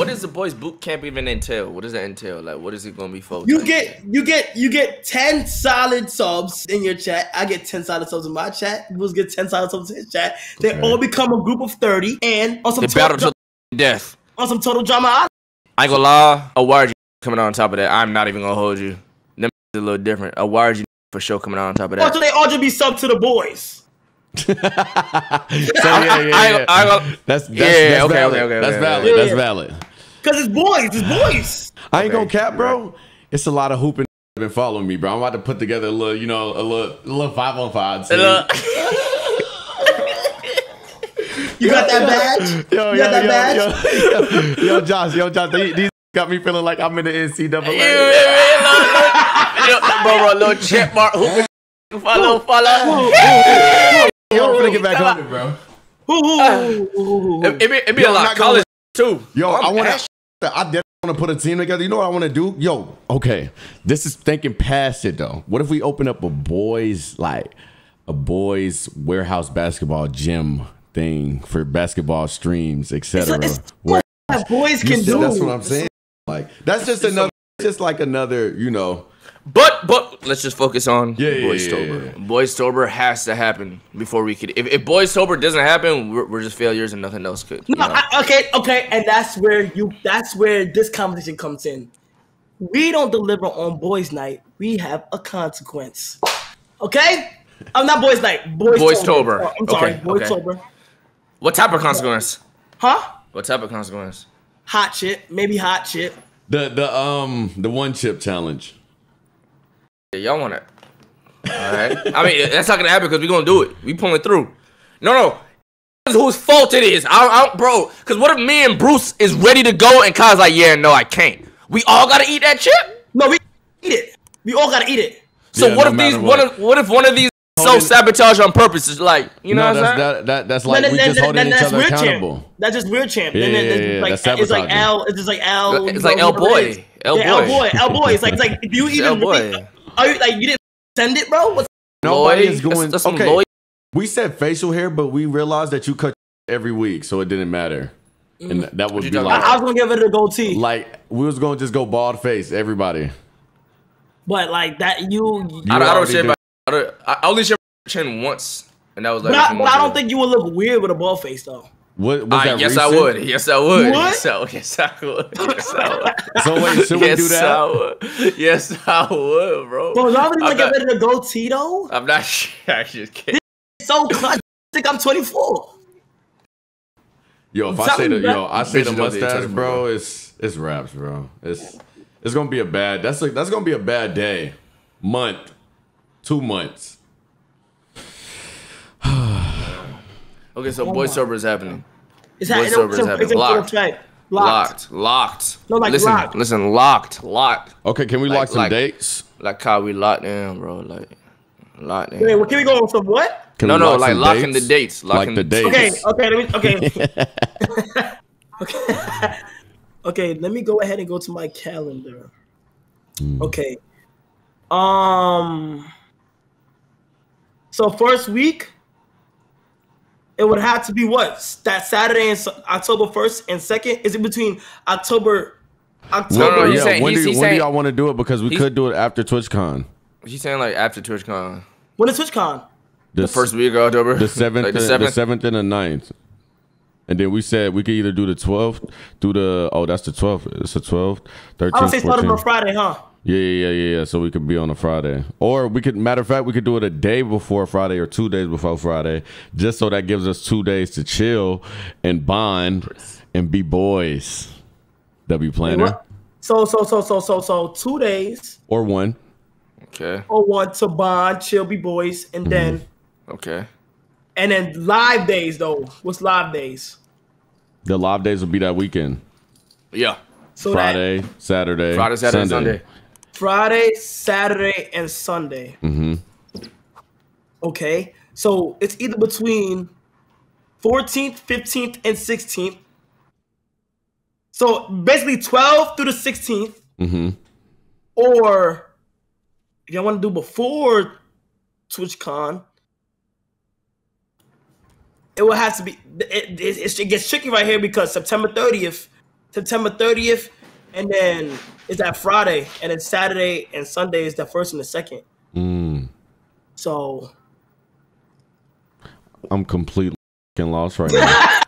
what does the boys boot camp even entail? What does that entail? Like, what is it gonna be for? You get you get you get ten solid subs in your chat. I get ten solid subs in my chat. Bulls get ten solid subs in his chat. They Okay. all become a group of thirty, and on some the battle total, to death. on some total drama. I ain't gonna lie. A wire coming on top of that. I'm not even gonna hold you. Them is a little different. A wire for sure coming on top of Or that. should they all just be sub to the boys? So yeah, yeah, I- yeah. I- I- that's, that's, Yeah, that's okay, valid. okay, okay, That's okay, valid. okay. That's Yeah. valid. Cause it's boys. It's boys. I ain't Okay, gonna cap, bro. It's a lot of hooping been following me, bro. I'm about to put together a little, you know, a little, a little five on five. team. Look. You got that badge? Yo, You yo, got that yo, badge? yo, yo, yo, Josh, yo, Josh, these, these got me feeling like I'm in the NCAA. bro, bro, little check mark. Hooping. Follow, follow. Yo, I'm finna get back on it, bro. Ooh, ooh, ooh, ooh, ooh. It, it be, it be Yo, a I'm lot not of gonna college too. Yo, I'm I want to. I definitely want to put a team together. You know what I want to do? Yo, okay. This is thinking past it though. What if we open up a boys like a boys warehouse basketball gym thing for basketball streams, etc. It's- it's Where That boys can do. that's what I'm saying. Like that's just another, just like another, you know. But but let's just focus on Yeah, yeah, Boys yeah, Sober. yeah. Boys Sober has to happen before we could. If, if Boys Sober doesn't happen, we're, we're just failures and nothing else could. you No, know? I, okay, okay, and that's where you. That's where this conversation comes in. We don't deliver on boys' night. We have a consequence. Okay, I'm not boys' night. Boys, Boys sober. sober. Oh, I'm sorry, Okay, boys okay. sober. what type of consequence? Huh? What type of consequence? Hot shit, maybe hot shit. The the um the one chip challenge. Yeah, y'all want it? All right. I mean, that's not gonna happen because we gonna do it. We pulling through. No, no. It's Whose fault it is? I, I, bro. Because what if me and Bruce is ready to go and Kyle's like, yeah, no, I can't. We all gotta eat that chip. No, we eat it. We all gotta eat it. So Yeah, what no if these? What. what. if what if one of these self sabotage on purpose is like, you know no, what I'm that's saying? that, that that's like Then- we then- just then- holding then each that's other weird accountable. champ. That's just weird champ. Yeah, then, then, yeah, then, yeah, like, that's it's like sabotaging. L. It's just like L. It's like know, L whatever it is. boy. L boy. boy. L boy. It's like, it's like, do you It's even L really? boy. Are you like you didn't send it, bro? What's Nobody Lloyd, is going. that's- that's some okay, Lloyd- we said facial hair, but we realized that you cut every week, so it didn't matter, and mm. that would be like I, I was gonna give it a goatee, like we was going to just go bald face, everybody. but like that you. You I don't, I don't already shave do- I, don't, I I only shave my chin once, and that was like. But a I, few but I don't think you would look weird with a bald face though. What was Uh, that? yes, I would. Yes, I would. What? Yes, I, yes, I would. Yes, I would. So wait, should we yes, do that? I would. Yes, I would, bro. Bro, y'all really I'm like get not, rid of the goatee though? I'm not. I just kidding. It's so clutch. I think I'm 24. Yo, if I say the that- yo, I say the Bitches don't do mustache, bro. It's it's raps, bro. It's it's gonna be a bad. That's like that's gonna be a bad day, month, two months. Okay, so boy sober is happening. It's, Boy ha- it's, sober is happening. Locked. Locked. Locked. Locked. No, like listen, locked. listen, locked, locked. Okay, can we Like- lock some like- dates? Like how we locked in, bro. Like locked in. Wait, well, can we go on some what? Can No, we no, lock like some locking the dates, locking the the- dates. Okay, okay, let me, okay. okay. okay, let me go ahead and go to my calendar. Hmm. Okay. Um. So first week, it would have to be what? That Saturday and October first and second. Is it between October? October. No, no, he's yeah, saying- when, do, he's when do y'all want to do it? Because we could do it after TwitchCon. He's saying like after TwitchCon, When is TwitchCon? The, the first week of October, the seventh, like and- the the seventh. seventh and the ninth. And then we said we could either do the twelfth, do the oh that's the twelfth. It's the twelfth, 13th. I would thirteenth, say start on fourteenth. Friday, huh? Yeah, yeah, yeah, yeah, yeah. So we could be on a Friday, or we could. Matter of fact, we could do it a day before Friday or two days before Friday, just so that gives us two days to chill and bond and be boys. W planner What? So so so so so so two days or one. Okay, or one to bond, chill, be boys, and Mm-hmm. then okay. and then live days though. What's live days? The live days will be that weekend. Yeah, So that Friday, Saturday, Friday, Saturday, Sunday. Friday, Saturday, and Sunday. Mm-hmm. Okay, so it's either between 14th, 15th, and 16th. So basically 12 through the 16th, Mm-hmm. or if y'all want to do before TwitchCon, it will have to be. It, it, it, it gets tricky right here because September 30th, September 30th, and then it's that Friday, and then Saturday and Sunday is the first and the second. Mm, So I'm completely lost right now.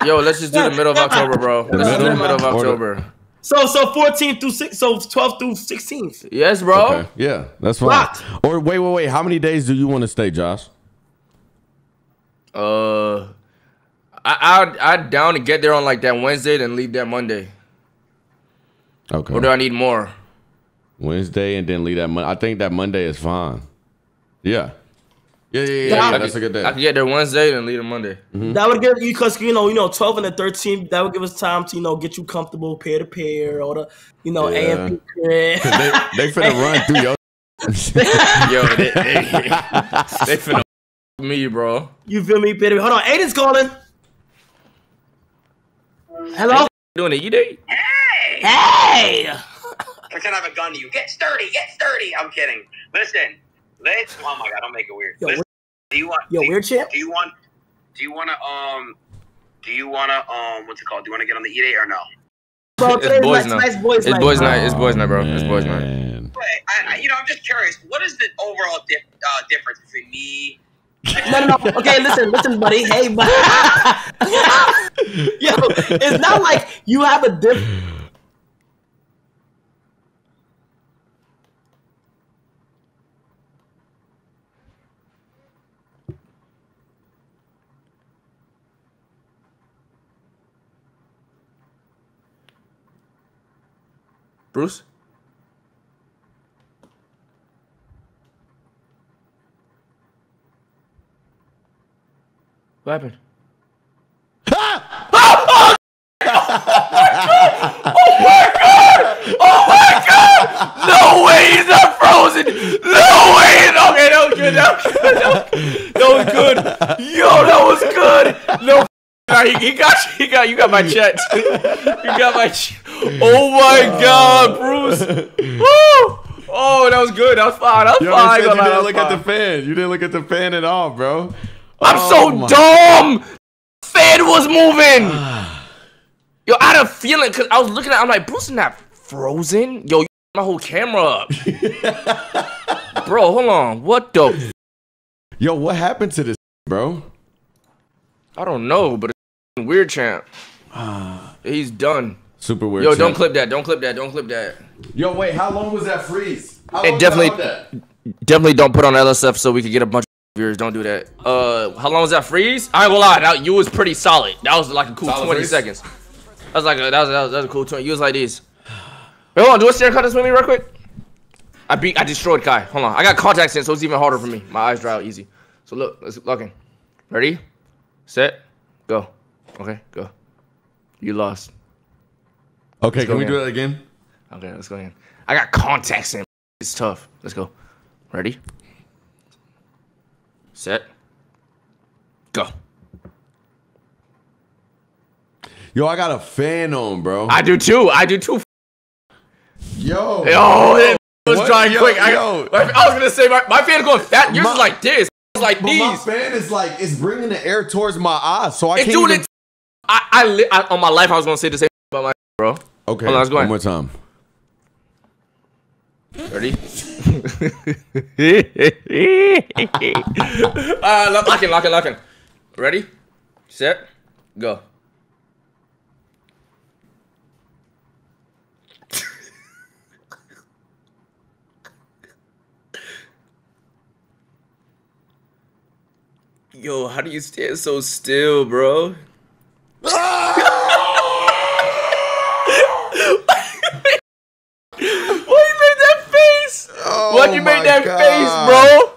Yo, let's just do the middle of October, bro. Let's just do the middle? middle of October. so so 14 through six, so 12 through 16th. Yes, bro. Okay. Yeah, that's fine. Locked. Or wait, wait, wait. How many days do you want to stay, Josh? Uh, I I I down to get there on like that Wednesday, then leave that Monday. Okay. Or do I need more? Wednesday and then leave that Monday. I think that Monday is fine. Yeah. Yeah, yeah, yeah. Yeah, yeah, that's a good day. I day. can get there Wednesday, then leave it Monday. Mm-hmm. That would give you because you know you know 12 and the 13th. That would give us time to you know get you comfortable pair to pair or the you know Yeah. AMP crib. They, they finna run through your. Yo, they, they, they finna me, bro. You feel me? Pair to pair. Hold on, Adin's calling. Hello. Doing it, you did? Hey! Hey. Pretend I have a gun to you. Get sturdy, get sturdy. I'm kidding. Listen, let's. Oh my god, don't make it weird. Yo, Listen, do you want? Yo, do, you- weird champ. Do you want? Do you want to um? Do you want to um? What's it called? Do you want to get on the E date or no? Bro, It's boys nice, night. nice boys It's night. boys bro. night. It's boys night, bro. It's boys night. Man. I, I, you know, I'm just curious. What is the overall dip, uh, difference between me? No, no, no. Okay, listen, listen, buddy. Hey, buddy. Yo, it's not like you have a diff. Bruce? What happened? No way, he's not frozen. No way. Okay, that was good. That was good. That was, good. Yo, that was good. No, he, he got you. He got you. Got my check. You got my. Oh my God, Bruce. Woo. Oh, that was good. That was fine. That was Yo, fine. you, you didn't look at the fan. You didn't look at the fan at all, bro. I'm Oh so dumb. Fan was moving. Ah. Yo, I had a feeling because I was looking at. I'm like, Bruce is not frozen. Yo, you my whole camera up. Bro, hold on. What the? Yo, what happened to this, bro? I don't know, but it's weird champ. Ah. He's done. Super weird. Yo, champ. don't clip that. Don't clip that. Don't clip that. Yo, wait. How long was that freeze? How It long definitely- was that? Definitely don't put on LSF so we could get a bunch of viewers. Don't do that. Uh, how long was that freeze? I ain't gonna lie. That, you was pretty solid. That was like a cool Solid 20 freeze? seconds. That was like a, that was, that was that was a cool 20. You was like these. Wait, hold on. Do a stair cut this with me real quick. I beat. I destroyed Kai. Hold on. I got contacts in, so it's even harder for me. My eyes dry out easy. So look. Let's looking. Ready, set, go. Okay, go. You lost. Okay, can we again. do that again? Okay, let's go again. I got contacts in. It's tough. Let's go. Ready? Set. Go. Yo, I got a fan on, bro. I do too. I do too. Yo, Yo, it was drying Yo, quick. I, yo. I was gonna say my, my fan's going fat. Yours My- is like this. It's like but my fan is like it's bringing the air towards my eyes, so I It's can't. doing even- it. I, I, I on my life I was gonna say the same about my bro. Okay, Hold on, let's go one ahead. more time. Ready? uh, lock lock in, lock in, lock in. Ready? Set. Go. Yo, how do you stand so still, bro? My God. face,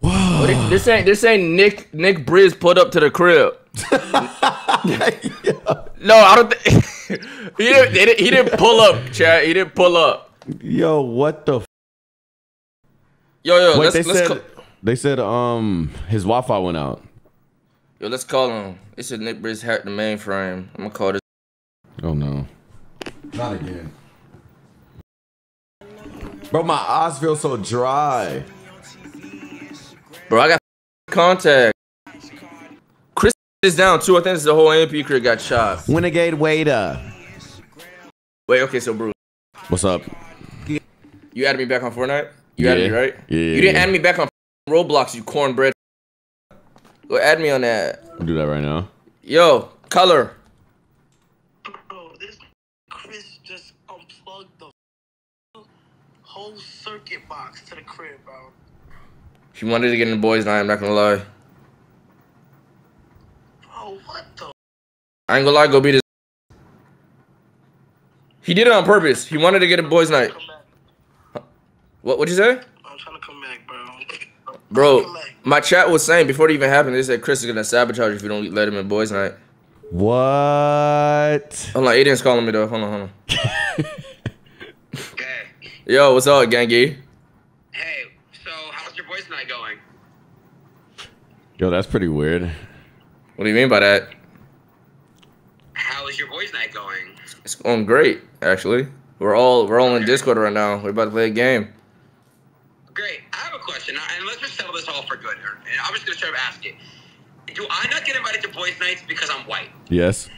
bro? What if- this ain't this ain't Nick Nick Briz put up to the crib. No, I don't think he didn't, he didn't. He didn't pull up, Chad. He didn't pull up. Yo, what the? F- Yo, yo, Wait, let's they let's said call, they said um his Wi-Fi went out. yo, let's call him. It's a Nick Briz hacked the mainframe. I'm gonna call this. Oh no, not again. Bro, my eyes feel so dry. Bro, I got contact. Chris is down too. I think it's the whole AMP crew got shot. Winegate waiter. Wait, okay, so Bruce, What's up? you added me back on Fortnite. You added me right. Yeah, You didn't add me back on Roblox. You cornbread. Go add me on that. I'll do that right now. Yo, color. Bro, this Chris just unplugged the whole circuit box to the crib, bro. She wanted to get in the boys' night. I'm not gonna lie. Bro, what the? I ain't gonna lie. Go beat his. He did it on purpose. He wanted to get in boys' night. What? What'd you say? I'm trying to come back, bro. Bro, my chat was saying before it even happened, they said Chris is gonna sabotage if you don't let him in boys' night. What? Hold on, Adin's calling me though. Hold on, hold on. Okay. Yo, what's up, Gangi? Hey, so how's your boys' night going? Yo, that's pretty weird. What do you mean by that? How is your boys' night going? It's going great, actually. We're all we're all in Discord right now. We're about to play a game. Great. I have a question, and let's just settle this all for good. And I'm just gonna straight up ask it. Do I not get invited to boys' nights because I'm white? Yes.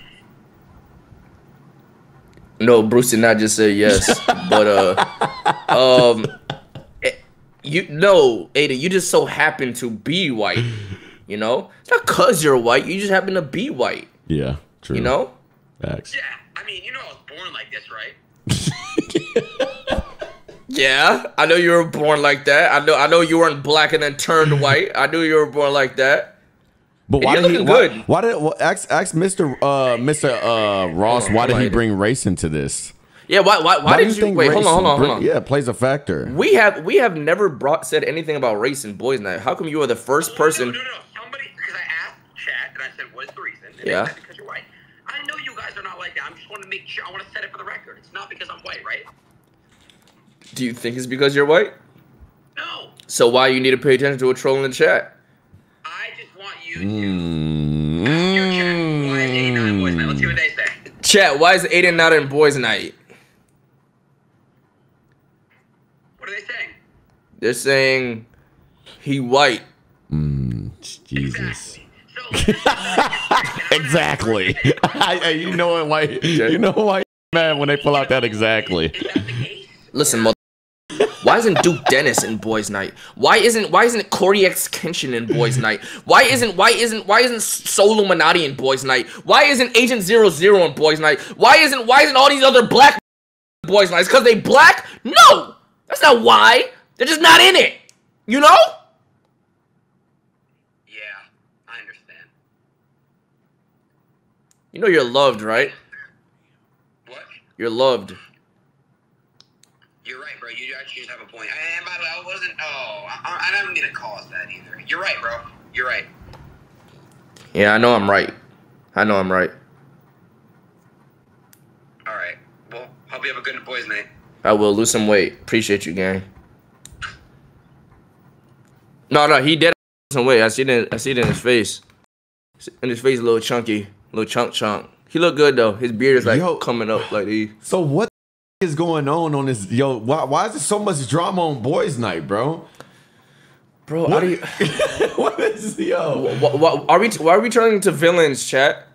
No, Bruce did not just say yes, but uh, um, eh, you no, Ada, you just so happen to be white. You know, it's not cause you're white. You just happen to be white. Yeah. True. You know. Facts. Yeah. I mean, you know, I was born like this, right? Yeah, I know you were born like that. I know. I know you weren't black and then turned white. I knew you were born like that. But why You're did he? looking Why, good. why did? Well, ask ask Mr. Uh, Mr. Uh, Ross. Why did he bring race into this? Yeah. Why? Why? Why, do did you? think wait. race Hold on. Hold on. Hold on. Yeah, plays a factor. We have we have never brought said anything about race in boys' night. How come you are the first person? No, no, no. Somebody, because I asked chat and I said, "What's the reason?" And Yeah. They said, because you're white. I know you guys are not like that. I'm just want to make sure. I want to set it for the record. It's not because I'm white, right? Do you think it's because you're white? No. So why you need to pay attention to a troll in the chat? I just want you to Mm, ask chat why is 89 boys night. Let's see what they say. Chat. Why is Adin not in boys' night? What are they saying? They're saying he white. Mm, Jesus. Exactly. So, Exactly. I, I- you know what? Why? You know why? Man, when they pull out that exactly. Is that the case? Listen, mother. Why isn't Duke Dennis in boys' night? Why isn't why isn't CoryxKenshin in boys' night? Why isn't why isn't why isn't Soul Illuminati in boys' night? Why isn't Agent Zero Zero in boys' night? Why isn't why isn't all these other black boys' nights? Because they black? No, that's not why. They're just not in it. You know? Yeah, I understand. You know you're loved, right? What? You're loved. You're bro. You actually just have a point. And by the way, I wasn't. Oh, I, I don't mean to cause that either. You're right, bro. You're right. Yeah, I know I'm right. I know I'm right. All right. Well, hope you have a good boys' night. I will lose some weight. Appreciate you, gang. No, no, he did lose some weight. I see it. In, I see it in his face. In his face, a little chunky, little chunk chunk. He look good though. His beard is like Yo. coming up like he. So what is going on on this? Yo, why, why is there so much drama on boys' night, bro? Bro, how do you? what is yo? Wh- wh- are we? Why are we turning to villains, chat?